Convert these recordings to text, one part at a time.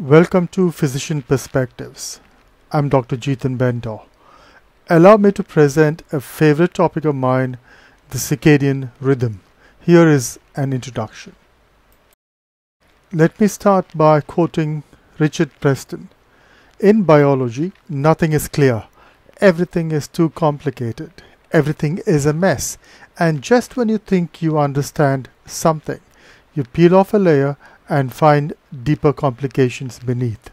Welcome to Physician Perspectives. I'm Dr. Jeetan Bendor. Allow me to present a favorite topic of mine, the circadian rhythm. Here is an introduction. Let me start by quoting Richard Preston. In biology, nothing is clear. Everything is too complicated. Everything is a mess. And just when you think you understand something, you peel off a layer and find deeper complications beneath.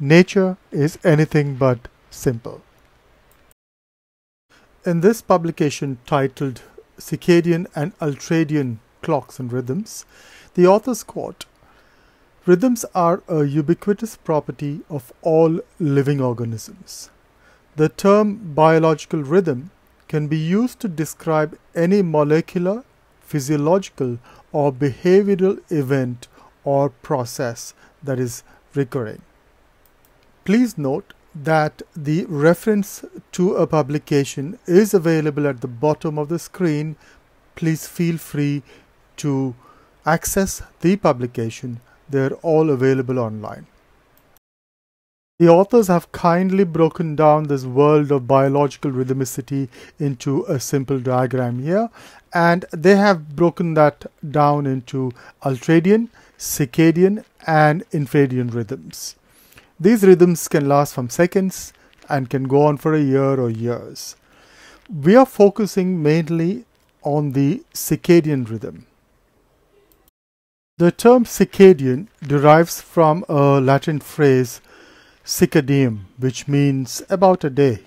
Nature is anything but simple. In this publication titled Circadian and Ultradian Clocks and Rhythms, the authors quote Rhythms are a ubiquitous property of all living organisms. The term biological rhythm can be used to describe any molecular, physiological, or behavioral event or process that is recurring. Please note that the reference to a publication is available at the bottom of the screen. Please feel free to access the publication. They're all available online. The authors have kindly broken down this world of biological rhythmicity into a simple diagram here, and they have broken that down into ultradian, circadian, and infradian rhythms. These rhythms can last from seconds and can go on for a year or years. We are focusing mainly on the circadian rhythm. The term circadian derives from a Latin phrase circa diem, which means about a day.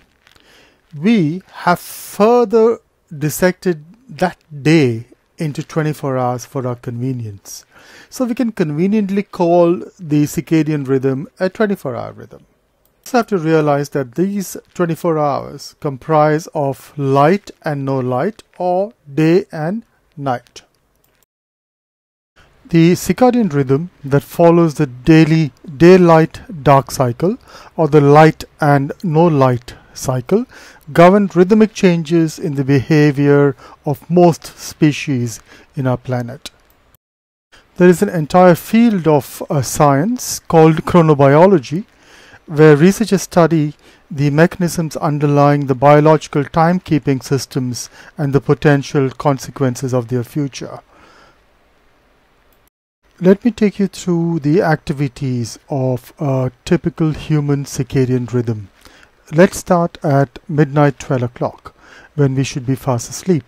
We have further dissected that day into 24 hours for our convenience. So we can conveniently call the circadian rhythm a 24 hour rhythm. You have to realize that these 24 hours comprise of light and no light or day and night. The circadian rhythm that follows the daily daylight dark cycle or the light and no light cycle govern rhythmic changes in the behavior of most species in our planet. There is an entire field of uh, science called chronobiology where researchers study the mechanisms underlying the biological timekeeping systems and the potential consequences of their future. Let me take you through the activities of a typical human circadian rhythm. Let's start at midnight 12 o'clock when we should be fast asleep.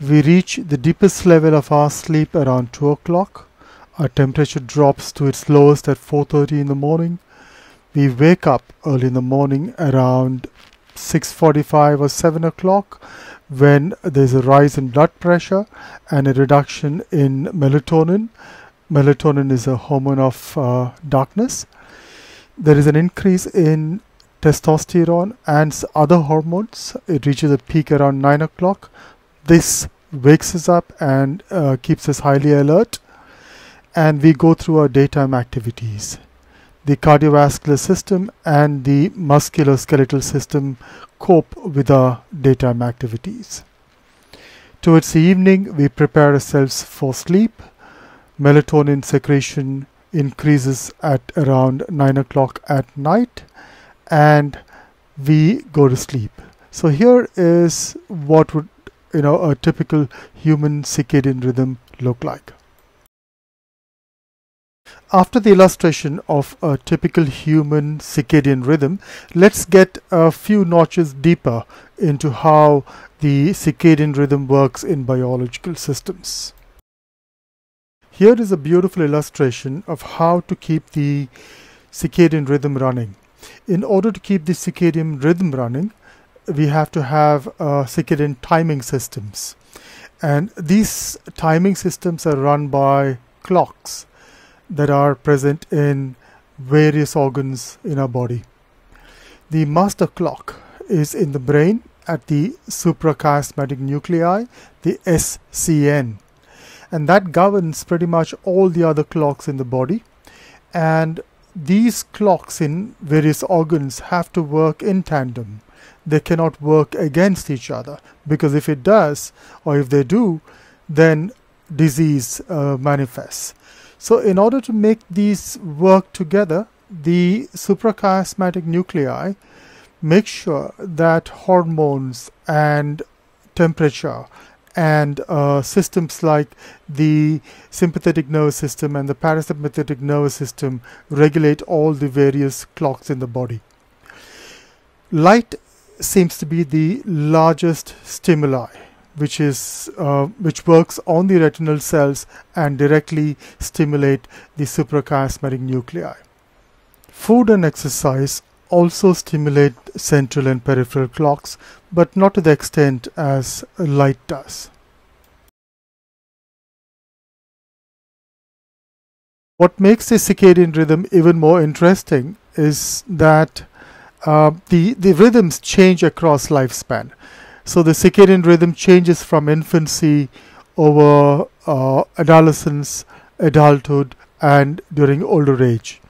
We reach the deepest level of our sleep around 2 o'clock. Our temperature drops to its lowest at 4.30 in the morning. We wake up early in the morning around 6.45 or 7 o'clock when there's a rise in blood pressure and a reduction in melatonin melatonin is a hormone of uh, darkness. There is an increase in testosterone and other hormones. It reaches a peak around 9 o'clock. This wakes us up and uh, keeps us highly alert. And we go through our daytime activities. The cardiovascular system and the musculoskeletal system cope with our daytime activities. Towards the evening, we prepare ourselves for sleep melatonin secretion increases at around 9 o'clock at night and we go to sleep. So here is what would you know a typical human circadian rhythm look like. After the illustration of a typical human circadian rhythm, let's get a few notches deeper into how the circadian rhythm works in biological systems. Here is a beautiful illustration of how to keep the circadian rhythm running. In order to keep the circadian rhythm running, we have to have uh, circadian timing systems. And these timing systems are run by clocks that are present in various organs in our body. The master clock is in the brain at the suprachiasmatic nuclei, the SCN and that governs pretty much all the other clocks in the body and these clocks in various organs have to work in tandem. They cannot work against each other because if it does or if they do then disease uh, manifests. So in order to make these work together the suprachiasmatic nuclei make sure that hormones and temperature and uh, systems like the sympathetic nervous system and the parasympathetic nervous system regulate all the various clocks in the body. Light seems to be the largest stimuli which is uh, which works on the retinal cells and directly stimulate the suprachiasmatic nuclei. Food and exercise also stimulate central and peripheral clocks, but not to the extent as light does. What makes the circadian rhythm even more interesting is that uh, the, the rhythms change across lifespan. So the circadian rhythm changes from infancy over uh, adolescence, adulthood, and during older age.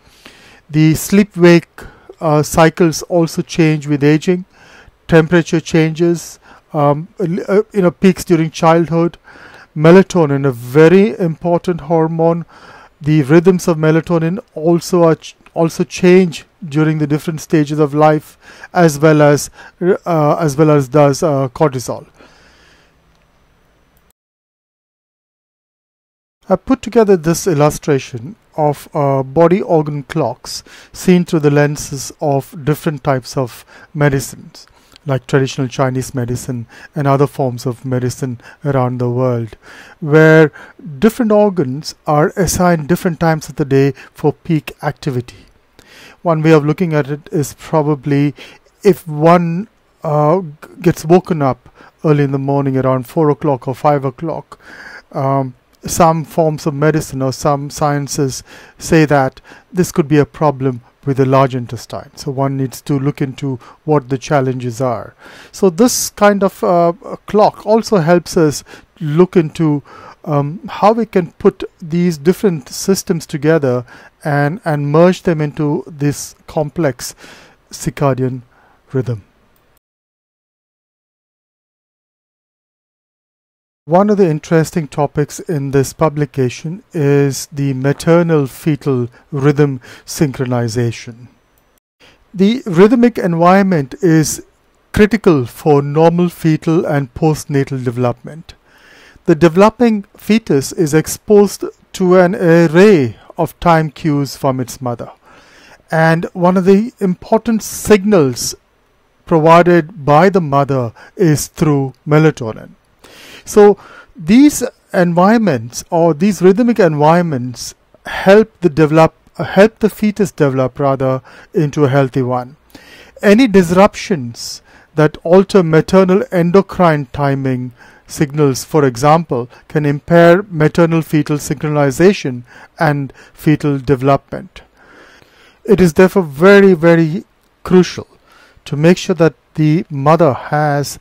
The sleep wake uh, cycles also change with aging. Temperature changes, um, uh, you know, peaks during childhood. Melatonin, a very important hormone. The rhythms of melatonin also are ch also change during the different stages of life, as well as uh, as well as does uh, cortisol. I put together this illustration of uh, body organ clocks seen through the lenses of different types of medicines like traditional Chinese medicine and other forms of medicine around the world, where different organs are assigned different times of the day for peak activity. One way of looking at it is probably if one uh, gets woken up early in the morning around 4 o'clock or 5 o'clock, um, some forms of medicine or some sciences say that this could be a problem with the large intestine. So one needs to look into what the challenges are. So this kind of uh, clock also helps us look into um, how we can put these different systems together and, and merge them into this complex circadian rhythm. One of the interesting topics in this publication is the maternal fetal rhythm synchronization. The rhythmic environment is critical for normal fetal and postnatal development. The developing fetus is exposed to an array of time cues from its mother. And one of the important signals provided by the mother is through melatonin. So these environments or these rhythmic environments help the develop help the fetus develop rather into a healthy one. Any disruptions that alter maternal endocrine timing signals, for example, can impair maternal fetal synchronization and fetal development. It is therefore very, very crucial to make sure that the mother has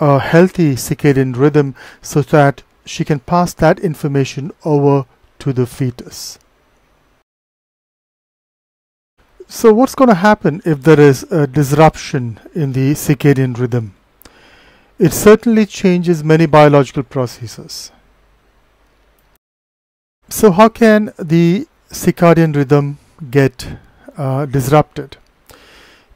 a healthy circadian rhythm so that she can pass that information over to the fetus. So what's going to happen if there is a disruption in the circadian rhythm? It certainly changes many biological processes. So how can the circadian rhythm get uh, disrupted?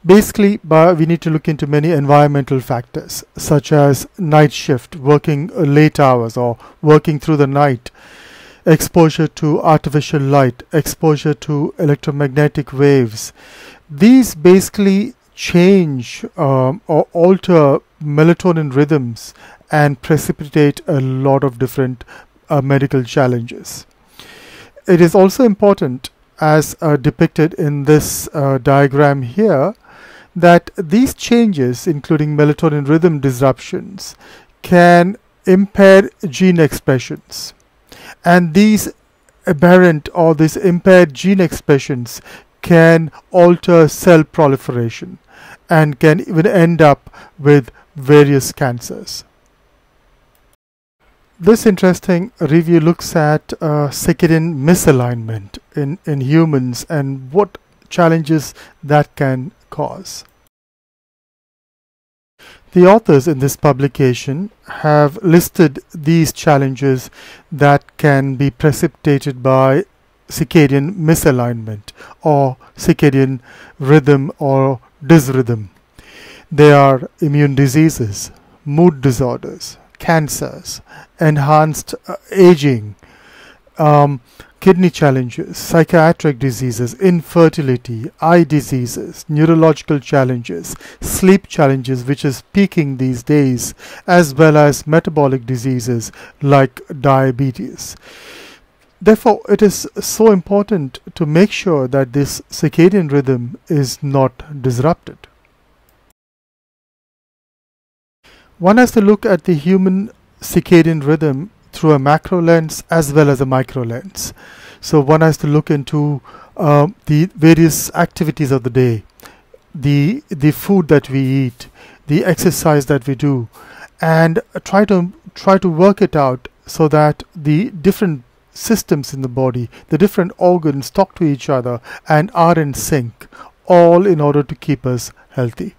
Basically, we need to look into many environmental factors such as night shift, working late hours or working through the night, exposure to artificial light, exposure to electromagnetic waves. These basically change um, or alter melatonin rhythms and precipitate a lot of different uh, medical challenges. It is also important as uh, depicted in this uh, diagram here that these changes, including melatonin rhythm disruptions, can impair gene expressions. And these aberrant or these impaired gene expressions can alter cell proliferation and can even end up with various cancers. This interesting review looks at uh, circadian misalignment in, in humans and what challenges that can cause. The authors in this publication have listed these challenges that can be precipitated by circadian misalignment or circadian rhythm or dysrhythm. They are immune diseases, mood disorders, cancers, enhanced uh, aging, um, kidney challenges, psychiatric diseases, infertility, eye diseases, neurological challenges, sleep challenges, which is peaking these days, as well as metabolic diseases like diabetes. Therefore, it is so important to make sure that this circadian rhythm is not disrupted. One has to look at the human circadian rhythm through a macro lens as well as a micro lens. So one has to look into uh, the various activities of the day, the the food that we eat, the exercise that we do, and try to try to work it out so that the different systems in the body, the different organs talk to each other and are in sync, all in order to keep us healthy.